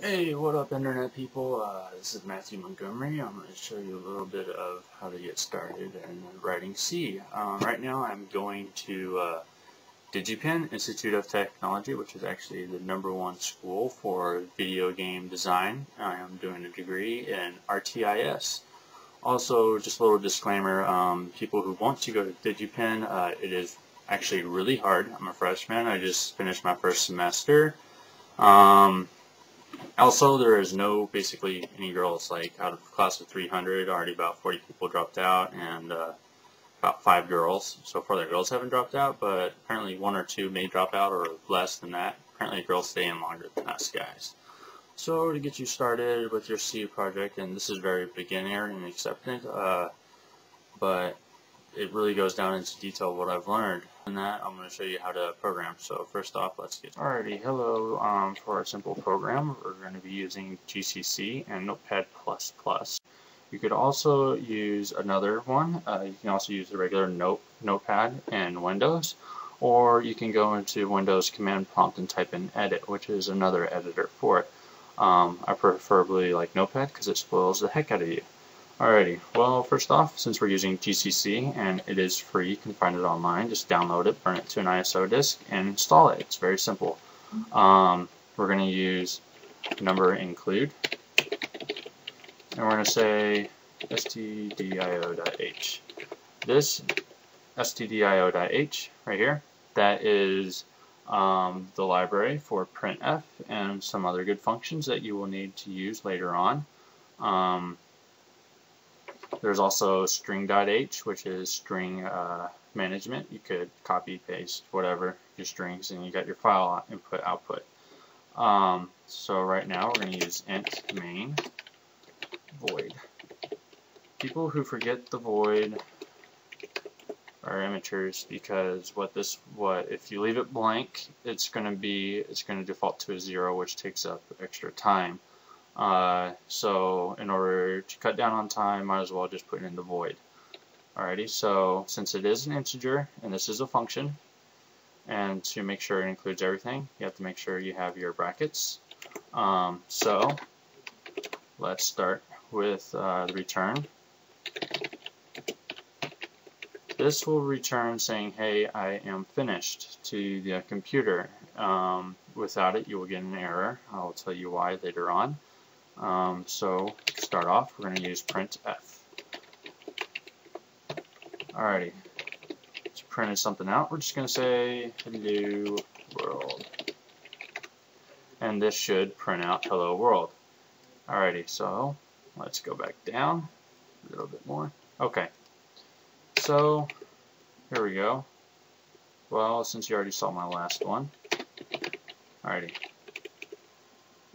Hey, what up internet people? Uh, this is Matthew Montgomery. I'm going to show you a little bit of how to get started in writing C. Um, right now I'm going to uh, DigiPen Institute of Technology, which is actually the number one school for video game design. I am doing a degree in RTIS. Also, just a little disclaimer, um, people who want to go to DigiPen, uh, it is actually really hard. I'm a freshman. I just finished my first semester. Um, also, there is no basically any girls. Like out of class of 300, already about 40 people dropped out, and uh, about five girls. So far, the girls haven't dropped out, but apparently one or two may drop out or less than that. Apparently, girls stay in longer than us guys. So to get you started with your C project, and this is very beginner and accepted, uh, but it really goes down into detail what I've learned. That, I'm going to show you how to program. So first off, let's get Alrighty, hello. Um, for our simple program, we're going to be using GCC and Notepad++. You could also use another one. Uh, you can also use the regular note Notepad in Windows, or you can go into Windows Command Prompt and type in Edit, which is another editor for it. Um, I preferably like Notepad because it spoils the heck out of you. Alrighty, well first off, since we're using GCC and it is free, you can find it online, just download it, burn it to an ISO disk, and install it. It's very simple. Um, we're going to use number include, and we're going to say stdio.h. This stdio.h right here, that is um, the library for printf and some other good functions that you will need to use later on. Um, there's also string.h, which is string uh, management. You could copy, paste, whatever, your strings, and you got your file input, output. Um, so right now we're going to use int main void. People who forget the void are amateurs because what this what if you leave it blank it's going to be it's going to default to a zero which takes up extra time uh, so in order to cut down on time, might as well just put it in the void. Alrighty, so since it is an integer and this is a function, and to make sure it includes everything, you have to make sure you have your brackets. Um, so let's start with uh, the return. This will return saying, hey, I am finished to the computer. Um, without it, you will get an error. I'll tell you why later on. Um, so to start off, we're going to use printf. Alrighty, to print something out, we're just going to say hello world. And this should print out hello world. Alrighty, so let's go back down a little bit more. Okay, so here we go. Well, since you already saw my last one, alrighty,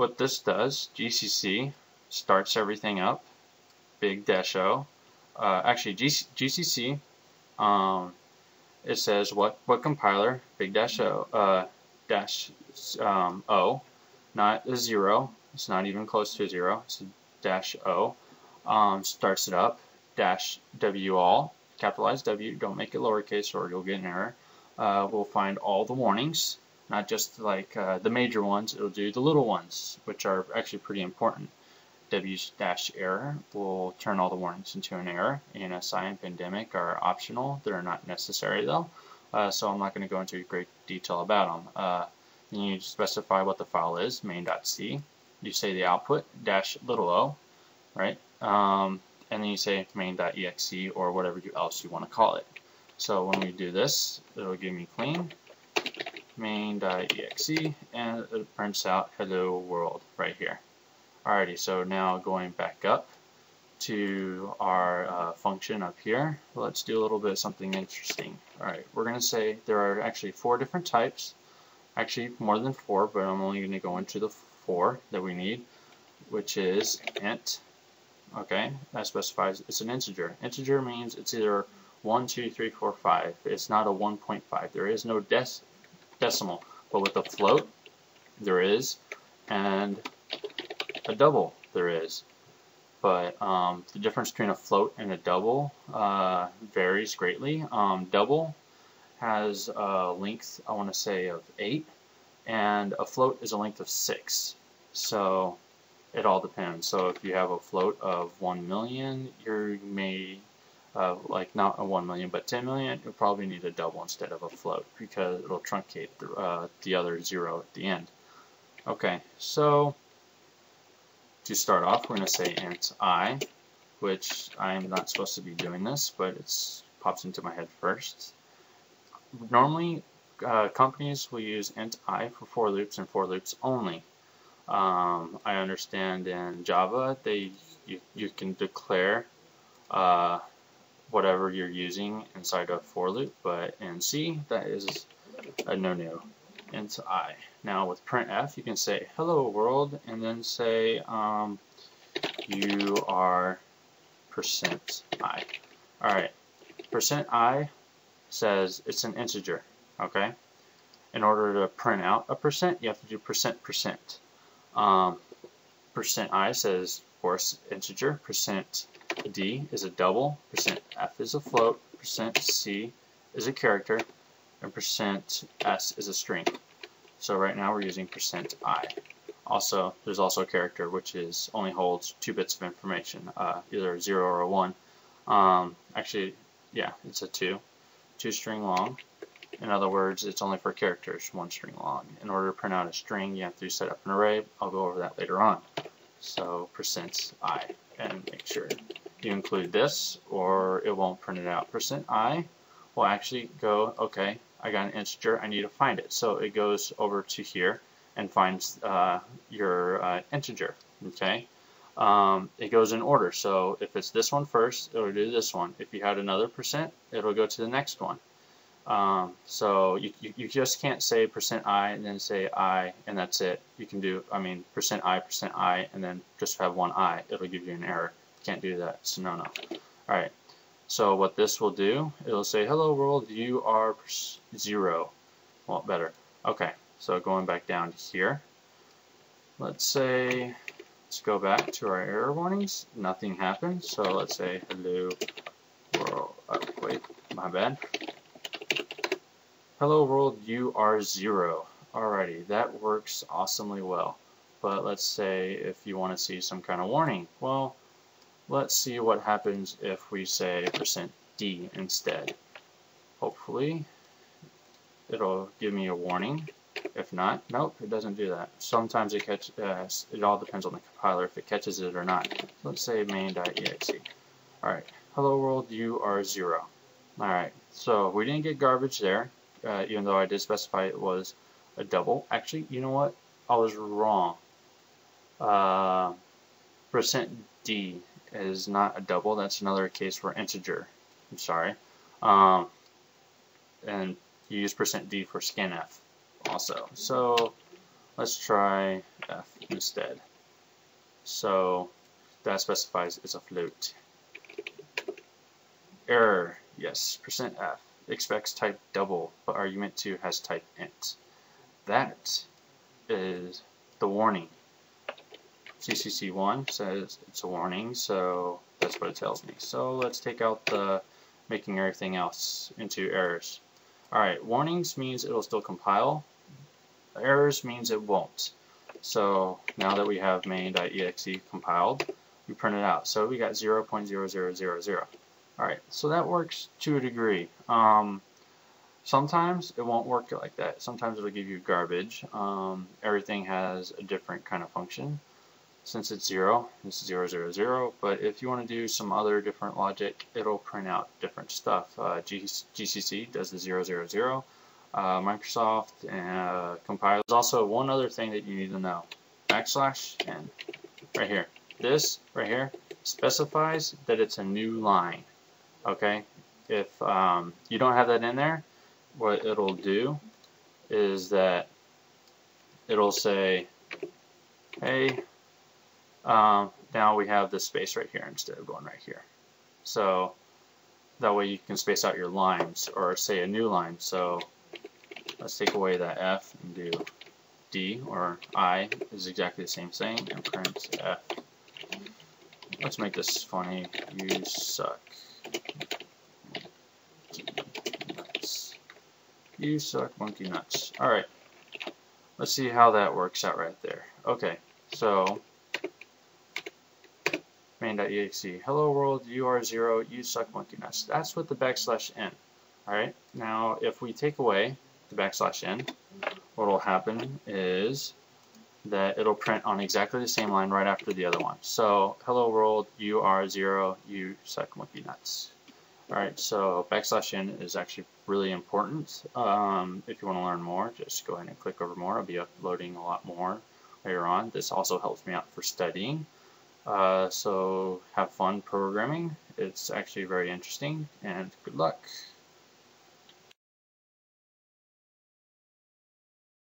what this does, GCC starts everything up, big dash O. Uh, actually, GC, GCC, um, it says what what compiler, big dash O, uh, dash um, O, not a zero. It's not even close to a zero. It's a dash O. Um, starts it up. Dash W all, capitalized W. Don't make it lowercase or you'll get an error. Uh, we'll find all the warnings not just like uh, the major ones, it'll do the little ones, which are actually pretty important. W dash error will turn all the warnings into an error. ANSI and Pedantic are optional. They're not necessary though, uh, so I'm not going to go into great detail about them. Uh, you specify what the file is, main.c. You say the output dash little o, right? Um, and then you say main.exe or whatever you else you want to call it. So when we do this, it'll give me clean main.exe and it prints out hello world right here. Alrighty, so now going back up to our uh, function up here, let's do a little bit of something interesting. Alright, we're going to say there are actually four different types, actually more than four, but I'm only going to go into the four that we need, which is int, okay, that specifies it's an integer. Integer means it's either 1, 2, 3, 4, 5. It's not a 1.5. There is no des decimal. But with a float, there is, and a double, there is. But um, the difference between a float and a double uh, varies greatly. Um, double has a length, I want to say, of 8, and a float is a length of 6. So it all depends. So if you have a float of 1 million, you may, uh, like not a 1 million, but 10 million, you'll probably need a double instead of a float because it'll truncate the, uh, the other zero at the end. Okay, so to start off, we're going to say int i, which I'm not supposed to be doing this, but it pops into my head first. Normally, uh, companies will use int i for for loops and for loops only. Um, I understand in Java they you, you can declare uh, whatever you're using inside a for loop, but in C that is a no-no. Int i. Now with printf you can say hello world and then say um, you are percent i. Alright, percent i says it's an integer okay? In order to print out a percent, you have to do percent percent. Um, percent i says, of course, integer. Percent d is a double. Percent f is a float. Percent c is a character. And percent s is a string. So right now we're using percent i. Also, there's also a character which is only holds two bits of information, uh, either a 0 or a 1. Um, actually, yeah, it's a 2. Two string long. In other words, it's only for characters, one string long. In order to print out a string, you have to set up an array. I'll go over that later on. So percent i, and make sure you include this, or it won't print it out. Percent i will actually go, okay, I got an integer, I need to find it. So it goes over to here and finds uh, your uh, integer, okay? Um, it goes in order, so if it's this one first, it'll do this one. If you had another percent, it'll go to the next one. Um, so you, you, you, just can't say percent %i and then say i and that's it. You can do, I mean, percent %i, percent %i, and then just have one i. It'll give you an error. Can't do that. It's no, no. Alright, so what this will do, it'll say, hello world, you are 0. Well, better. Okay, so going back down to here. Let's say, let's go back to our error warnings. Nothing happened, so let's say hello world. Oh, wait, my bad. Hello world, you are zero. Alrighty, that works awesomely well. But let's say if you want to see some kind of warning. Well, let's see what happens if we say percent %d instead. Hopefully, it'll give me a warning. If not, nope, it doesn't do that. Sometimes it catch, uh, it all depends on the compiler if it catches it or not. Let's say main.exe. Alright, hello world, you are zero. Alright, so we didn't get garbage there uh, even though I did specify it was a double. Actually, you know what? I was wrong. Uh, percent %d is not a double. That's another case for integer. I'm sorry. Um, and you use percent %d for scanf also. So let's try f instead. So that specifies it's a float. Error, yes, percent %f expects type double, but argument 2 has type int. That is the warning. CCC1 says it's a warning, so that's what it tells me. So let's take out the making everything else into errors. Alright, warnings means it'll still compile. Errors means it won't. So now that we have main.exe compiled, we print it out. So we got 0.0000. Alright, so that works to a degree. Um, sometimes it won't work like that. Sometimes it'll give you garbage. Um, everything has a different kind of function. Since it's 0, this is 0, 0, 0, but if you want to do some other different logic, it'll print out different stuff. Uh, GCC does the 0, 0, 0. Uh, Microsoft uh, compiles. There's also one other thing that you need to know. Backslash and right here. This, right here, specifies that it's a new line okay if um, you don't have that in there what it'll do is that it'll say hey um, now we have this space right here instead of going right here so that way you can space out your lines or say a new line so let's take away that F and do D or I is exactly the same thing and print F let's make this funny you suck nuts. You suck monkey nuts. Alright. Let's see how that works out right there. Okay. So main.exe, hello world, you are zero, you suck monkey nuts. That's with the backslash n. Alright, now if we take away the backslash n, what will happen is that it'll print on exactly the same line right after the other one. So, hello world, you are zero, you suck monkey nuts. Alright, so backslash n is actually really important. Um, if you want to learn more, just go ahead and click over more. I'll be uploading a lot more later on. This also helps me out for studying. Uh, so have fun programming. It's actually very interesting, and good luck.